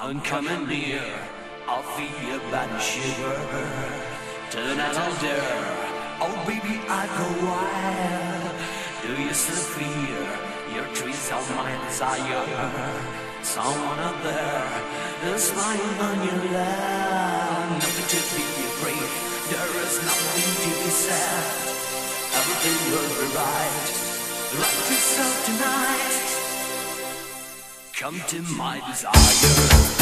I'm coming near, I'll feed you bad shiver. Tonight I'll dare, oh baby I go wild. Do you still fear, your trees are my desire? Someone out there is lying on your land. Nothing to be afraid, there is nothing to be sad. Everything will be right, right yourself tonight. Come to my desire.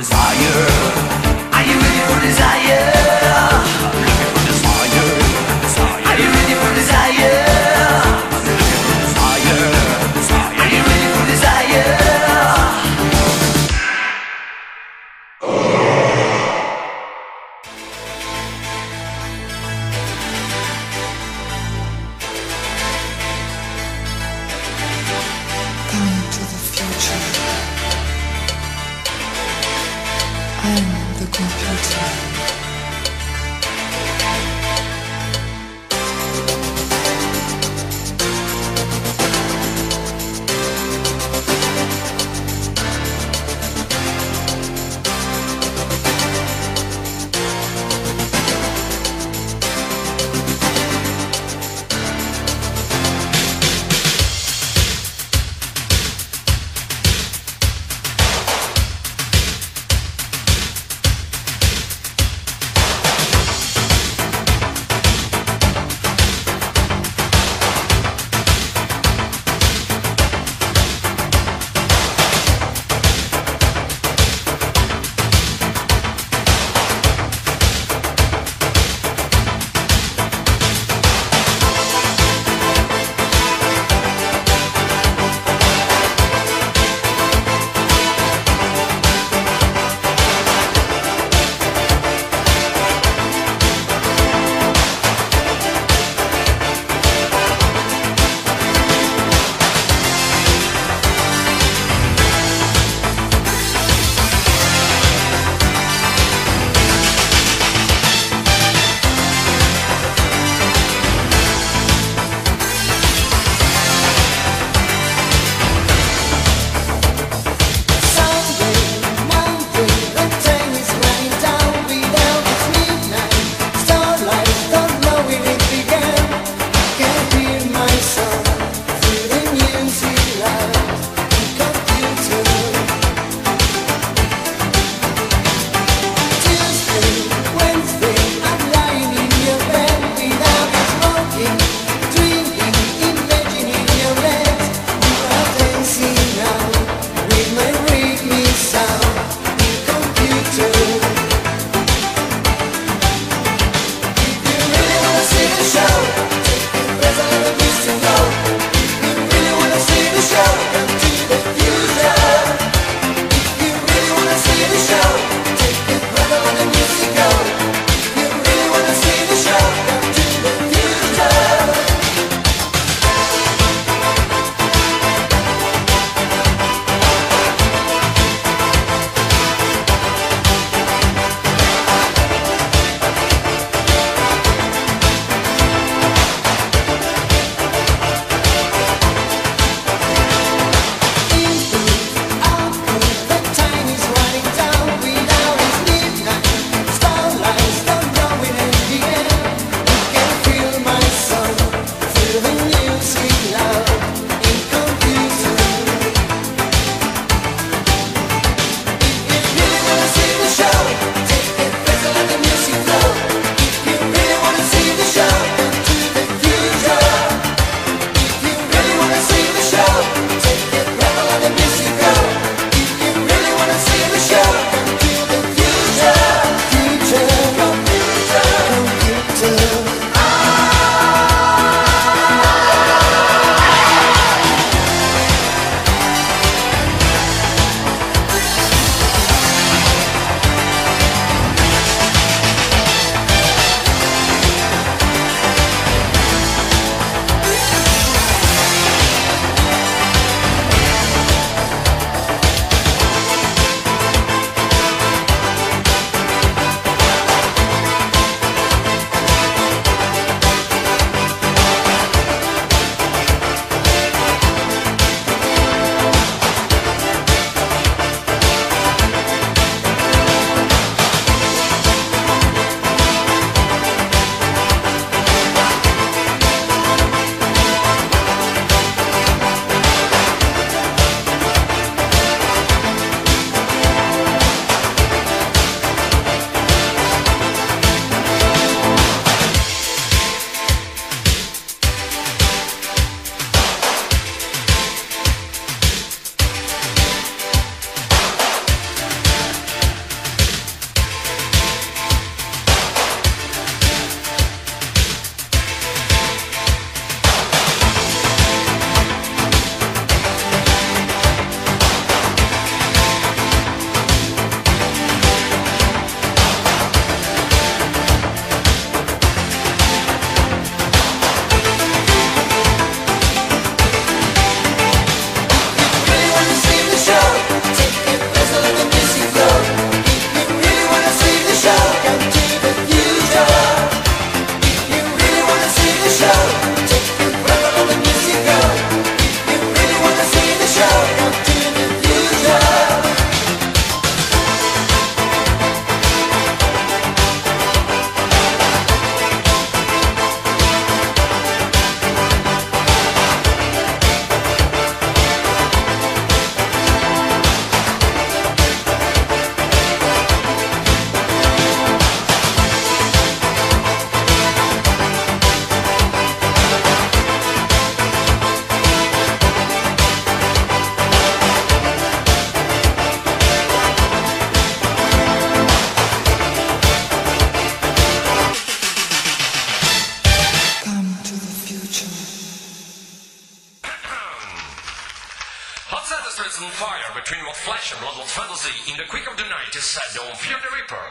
desire.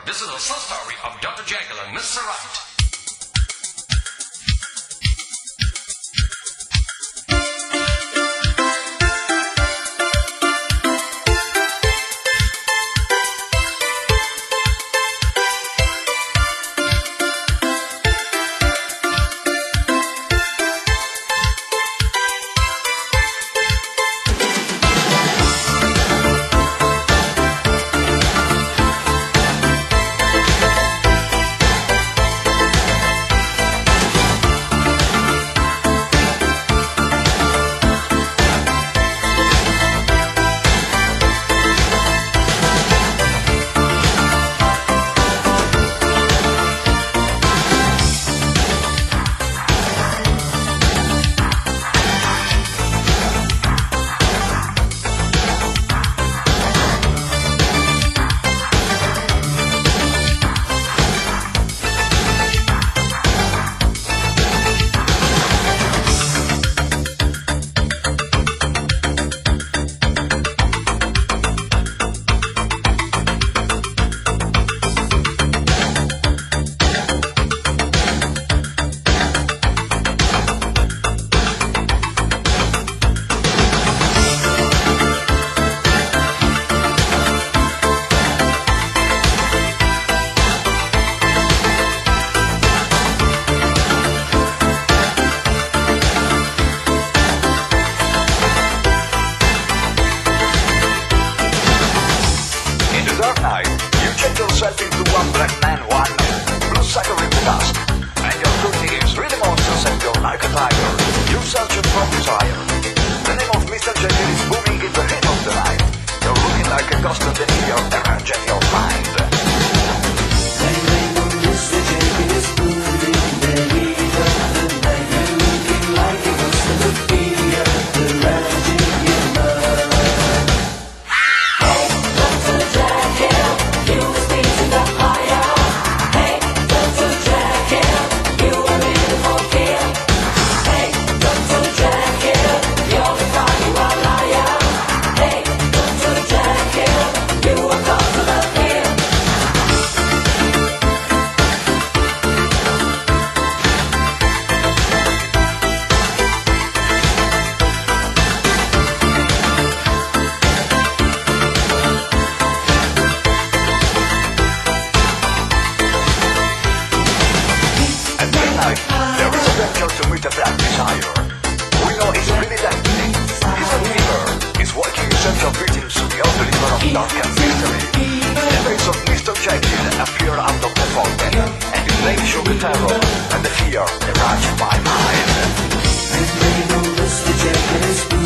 This is a story of Dr. Jekyll and Mr. Hyde. There is a vector to meet the black desire. We know it's really lightning. a leader. is working essential victims to the algorithm of dark and. The face of Mr. Jekyll appear out of the fountain, and he played shook the and the fear that ran my mind. And many noticed the Jekyll